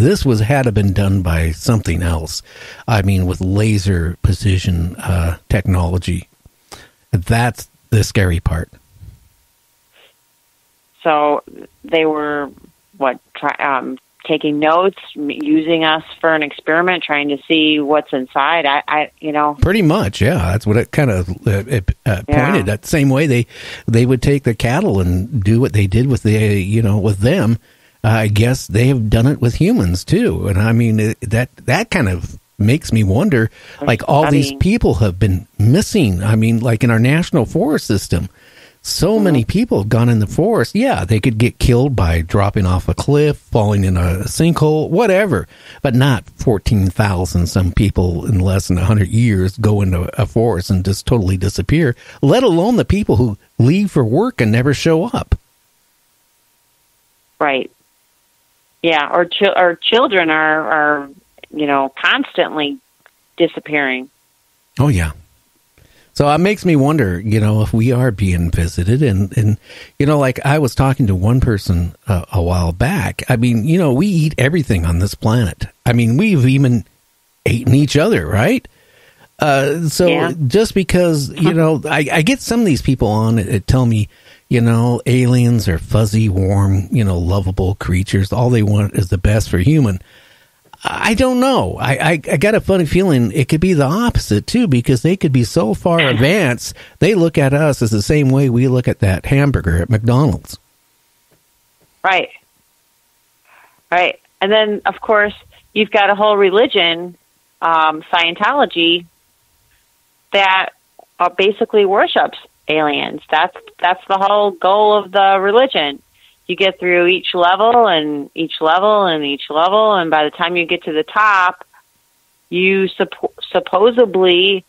This was had to been done by something else. I mean, with laser precision uh, technology. That's the scary part. So they were what try, um, taking notes, using us for an experiment, trying to see what's inside. I, I you know, pretty much, yeah. That's what it kind of uh, it, uh, pointed. That same way they they would take the cattle and do what they did with the you know with them. I guess they have done it with humans too, and I mean it, that that kind of makes me wonder. Like all I these mean, people have been missing. I mean, like in our national forest system so mm-hmm. many people have gone in the forest. Yeah, they could get killed by dropping off a cliff, falling in a sinkhole, whatever, but not 14,000 some people in less than 100 years go into a forest and just totally disappear, let alone the people who leave for work and never show up. Right. Yeah, our ch- or children are are you know constantly disappearing. Oh yeah. So it makes me wonder, you know, if we are being visited, and and you know, like I was talking to one person uh, a while back. I mean, you know, we eat everything on this planet. I mean, we've even eaten each other, right? Uh, so yeah. just because you know, I, I, get some of these people on that tell me, you know, aliens are fuzzy, warm, you know, lovable creatures. All they want is the best for human. I don't know. I, I, I, got a funny feeling it could be the opposite too, because they could be so far advanced. They look at us as the same way we look at that hamburger at McDonald's. Right. Right. And then, of course, you've got a whole religion, um, Scientology, that basically worships aliens. That's that's the whole goal of the religion you get through each level and each level and each level, and by the time you get to the top, you supp- supposedly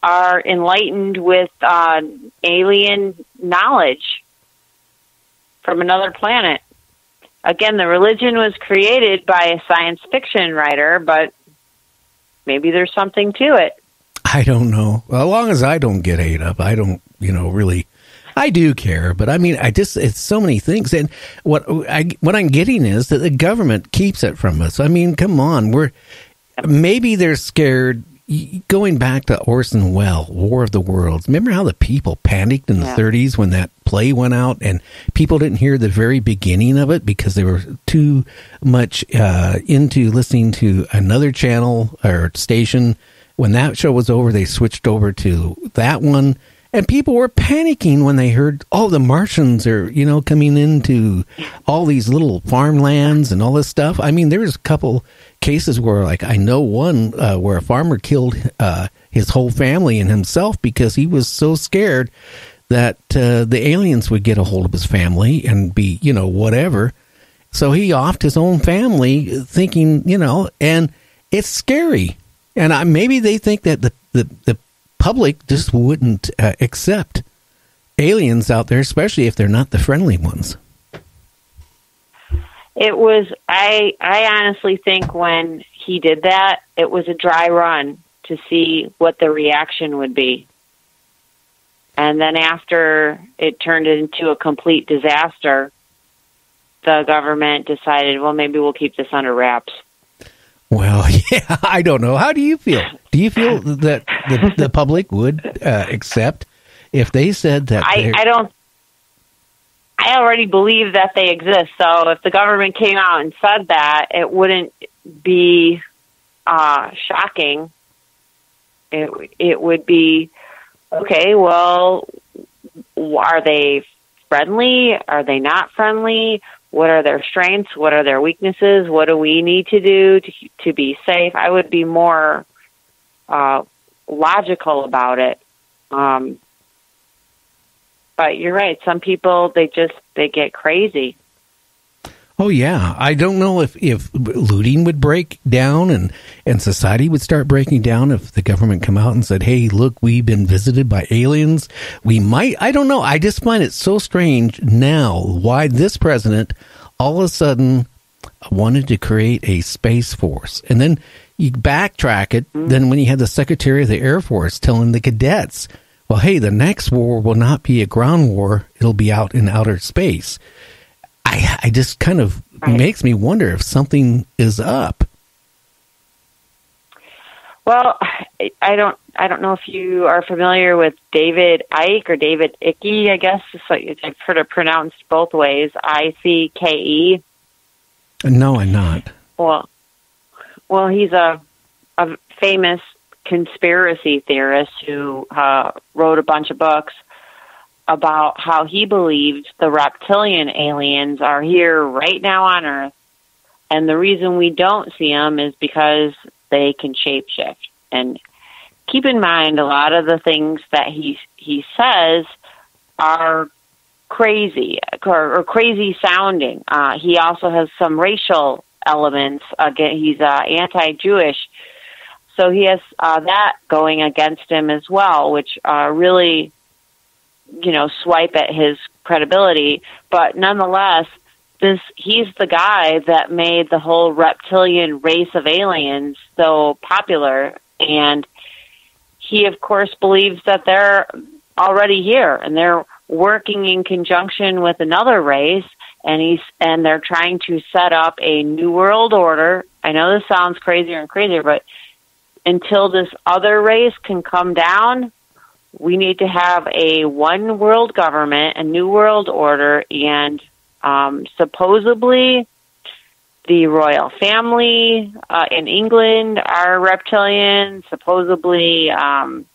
are enlightened with uh, alien knowledge from another planet. Again, the religion was created by a science fiction writer, but maybe there's something to it. I don't know. As long as I don't get ate up, I don't, you know, really I do care, but I mean, I just it's so many things, and what I what I'm getting is that the government keeps it from us. I mean, come on, we're maybe they're scared. Going back to Orson Welles, War of the Worlds. Remember how the people panicked in the yeah. 30s when that play went out, and people didn't hear the very beginning of it because they were too much uh, into listening to another channel or station. When that show was over, they switched over to that one and people were panicking when they heard, oh, the Martians are, you know, coming into all these little farmlands and all this stuff. I mean, there was a couple cases where, like, I know one uh, where a farmer killed uh, his whole family and himself because he was so scared that uh, the aliens would get a hold of his family and be, you know, whatever. So he offed his own family, thinking, you know, and it's scary. And I, maybe they think that the, the, the public just wouldn't uh, accept aliens out there, especially if they're not the friendly ones. It was I I honestly think when he did that, it was a dry run to see what the reaction would be. And then after it turned into a complete disaster, the government decided, well, maybe we'll keep this under wraps. Well, yeah, I don't know. How do you feel? Do you feel that the, the public would uh, accept if they said that? I, I don't. I already believe that they exist. So if the government came out and said that, it wouldn't be uh, shocking. It it would be okay. Well, are they friendly? Are they not friendly? What are their strengths, what are their weaknesses, what do we need to do to, to be safe. I would be more uh, logical about it. Um, but you're right. Some people they just they get crazy. Oh yeah, I don't know if if looting would break down and and society would start breaking down if the government come out and said, "Hey, look, we've been visited by aliens." We might. I don't know. I just find it so strange now why this president all of a sudden wanted to create a space force, and then you backtrack it. Mm-hmm. Then when you had the Secretary of the Air Force telling the cadets, "Well, hey, the next war will not be a ground war; it'll be out in outer space." I I just kind of right. makes me wonder if something is up. Well, I don't. I don't know if you are familiar with David Ike or David Icke. I guess I've heard it pronounced both ways. I C K E. No, I'm not. Well, well, he's a a famous conspiracy theorist who uh, wrote a bunch of books about how he believed the reptilian aliens are here right now on Earth, and the reason we don't see them is because they can shapeshift. And keep in mind, a lot of the things that he he says are crazy or, or crazy sounding. Uh, he also has some racial elements. Again, he's uh, anti-Jewish, so he has uh, that going against him as well, which uh, really you know, swipe at his credibility. But nonetheless, this he's the guy that made the whole reptilian race of aliens so popular and he of course believes that they're already here and they're working in conjunction with another race and he's and they're trying to set up a new world order. I know this sounds crazier and crazier, but until this other race can come down, we need to have a one world government, a new world order, and um, supposedly the royal family uh, in England are reptilian. Supposedly, um,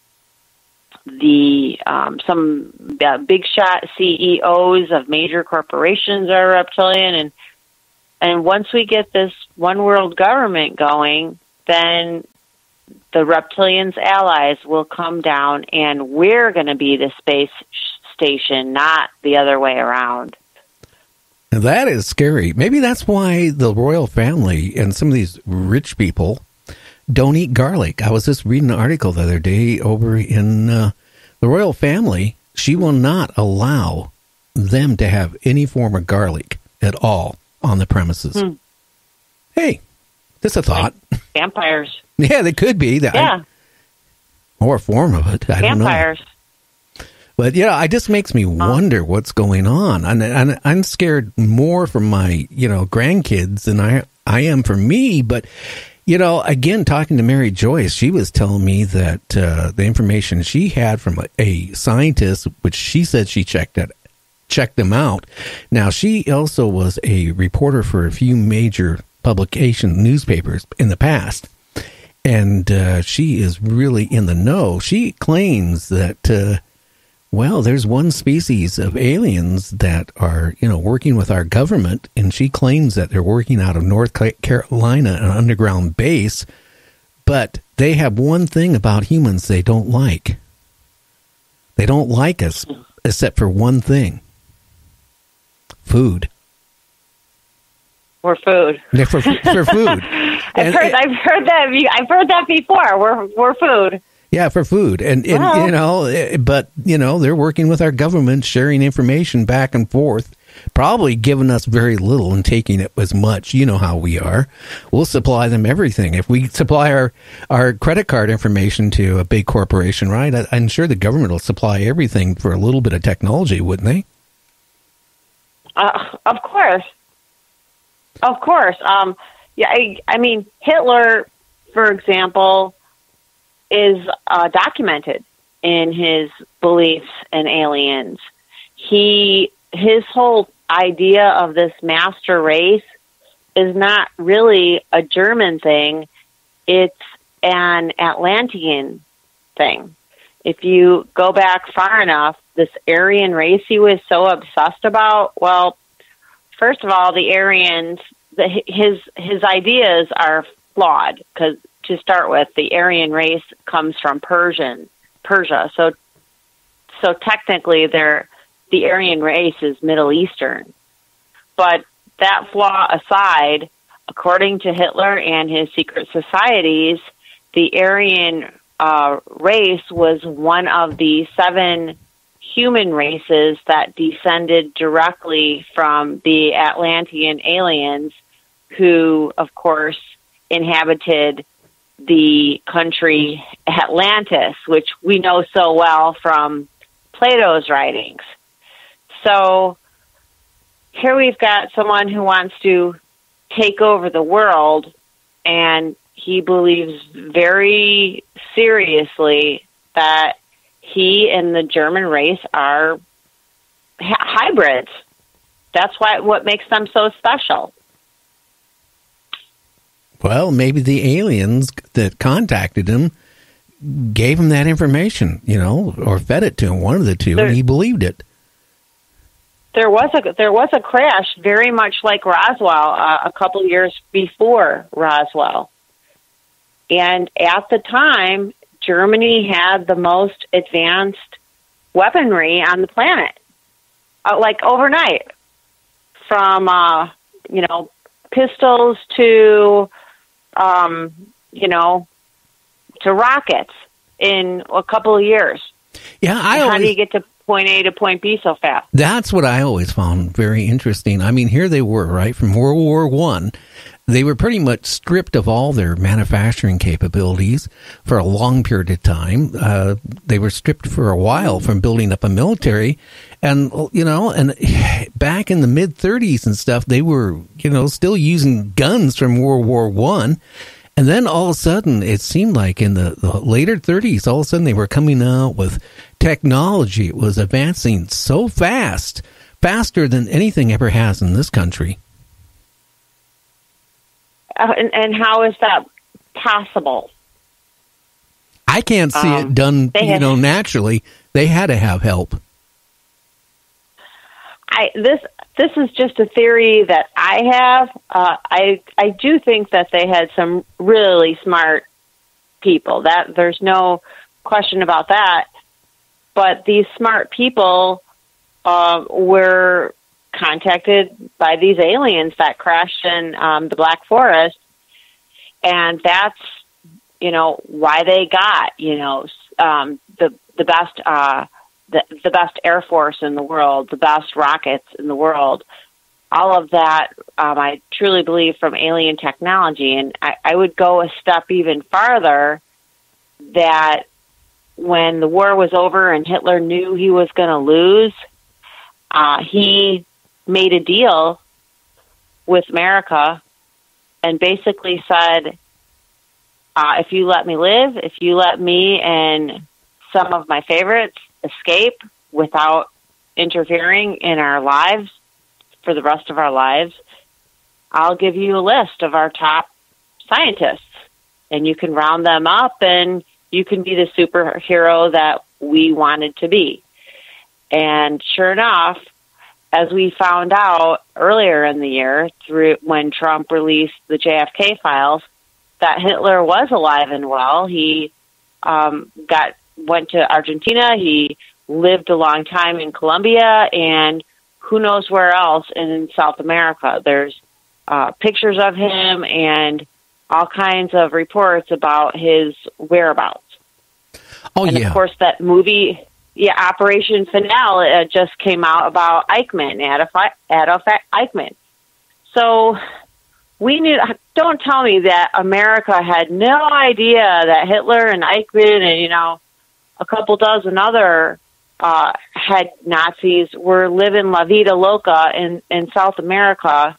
the um, some uh, big shot CEOs of major corporations are reptilian, and and once we get this one world government going, then the reptilians' allies will come down, and we're going to be the space station, not the other way around. That is scary. Maybe that's why the royal family and some of these rich people don't eat garlic. I was just reading an article the other day over in uh, the royal family. She will not allow them to have any form of garlic at all on the premises. Hmm. Hey, just a thought. Like vampires. Yeah, they could be. That, Yeah. I, or a form of it. I Vampires. don't know. But yeah, it just makes me wonder what's going on. And, and I'm scared more for my, you know, grandkids than I I am for me. But you know, again, talking to Mary Joyce, she was telling me that uh, the information she had from a, a, scientist, which she said she checked it, checked them out. Now, she also was a reporter for a few major publication newspapers in the past and uh, she is really in the know. She claims that, uh, well, there's one species of aliens that are, you know, working with our government, and she claims that they're working out of North Carolina, an underground base, but they have one thing about humans they don't like. They don't like us, except for one thing food. For food. For, for food. I've heard, I've heard that. I've heard that before. We're we're food. Yeah, for food, and, and well. you know, eh, but you know, they're working with our government, sharing information back and forth, probably giving us very little and taking it as much. You know how we are. We'll supply them everything. If we supply our our credit card information to a big corporation, right? I, I'm sure the government will supply everything for a little bit of technology, wouldn't they? Uh, of course, of course. Um, yeah, I, I mean, Hitler, for example, is uh, documented in his beliefs in aliens. He his whole idea of this master race is not really a German thing; it's an Atlantean thing. If you go back far enough, this Aryan race he was so obsessed about, well, first of all, the Aryans the, his his ideas are flawed because to start with, the Aryan race comes from Persian Persia, so so technically, they're the Aryan race is Middle Eastern. But that flaw aside, according to Hitler and his secret societies, the Aryan uh, race was one of the seven human races that descended directly from the Atlantean aliens who, of course, inhabited the country Atlantis, which we know so well from Plato's writings. So here we've got someone who wants to take over the world, and he believes very seriously that he and the German race are hybrids. That's why what makes them so special. Well, maybe the aliens that contacted him gave him that information, you know, or fed it to him, one of the two, there, and he believed it. There was a there was a crash, very much like Roswell, uh, a couple years before Roswell, and at the time, Germany had the most advanced weaponry on the planet, uh, like overnight, from uh, you know pistols to um, you know to rockets in a couple of years. Yeah, I. Always, how do you get to point A to point B so fast? That's what I always found very interesting. I mean, here they were, right from World War One. They were pretty much stripped of all their manufacturing capabilities for a long period of time. Uh, they were stripped for a while from building up a military, and you know, and back in the mid 30s and stuff, they were you know still using guns from World War One and then all of a sudden, it seemed like in the, the, later 30s, all of a sudden they were coming out with technology. It was advancing so fast, faster than anything ever has in this country. Uh, and, and, how is that possible? I can't see um, it done, you had, know, naturally. They had to have help. I this this is just a theory that I have. Uh, I I do think that they had some really smart people. That there's no question about that. But these smart people uh, were contacted by these aliens that crashed in um, the Black Forest, and that's you know why they got you know um, the the best. Uh, the, the best air force in the world, the best rockets in the world. All of that, um, I truly believe, from alien technology. And I, I would go a step even farther that when the war was over and Hitler knew he was going to lose, uh, he made a deal with America and basically said, uh, if you let me live, if you let me and some of my favorites escape without interfering in our lives for the rest of our lives, I'll give you a list of our top scientists and you can round them up and you can be the superhero that we wanted to be. And sure enough, as we found out earlier in the year through when Trump released the JFK files, that Hitler was alive and well. He um, got went to Argentina. He lived a long time in Colombia and who knows where else in South America. There's uh, pictures of him and all kinds of reports about his whereabouts. Oh and yeah. of course, that movie, yeah, Operation Finale, uh, just came out about Eichmann, Adolf, Adolf Eichmann. So we knew. Don't tell me that America had no idea that Hitler and Eichmann and you know a couple dozen other uh, head Nazis were living La Vida Loca in, in South America,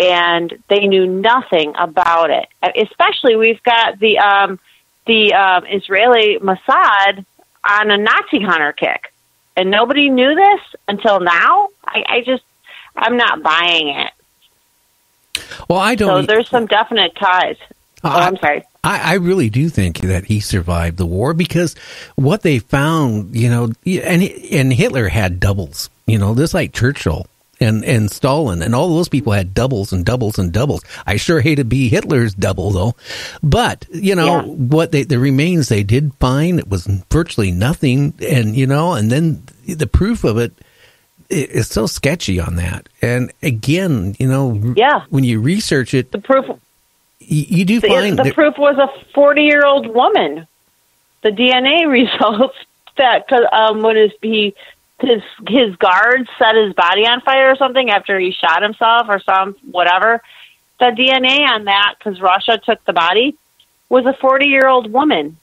and they knew nothing about it. Especially, we've got the um, the um, Israeli Mossad on a Nazi hunter kick, and nobody knew this until now. I, I just, I'm not buying it. Well, I don't. So there's some definite ties. Uh, oh, I'm sorry. I, I, really do think that he survived the war because what they found, you know, and and Hitler had doubles, you know, just like Churchill and and Stalin and all those people had doubles and doubles and doubles. I sure hate to be Hitler's double though, but you know yeah. what they the remains they did find it was virtually nothing, and you know, and then the proof of it is so sketchy on that. And again, you know, yeah, when you research it, the proof you, do the, find the that, proof was a 40 year old woman. The DNA results that um, when his he his his guards set his body on fire or something after he shot himself or some whatever. The DNA on that because Russia took the body was a forty year old woman.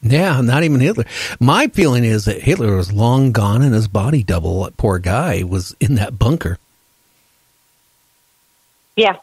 Yeah, not even Hitler. My feeling is that Hitler was long gone, and his body double, poor guy, was in that bunker. Yeah,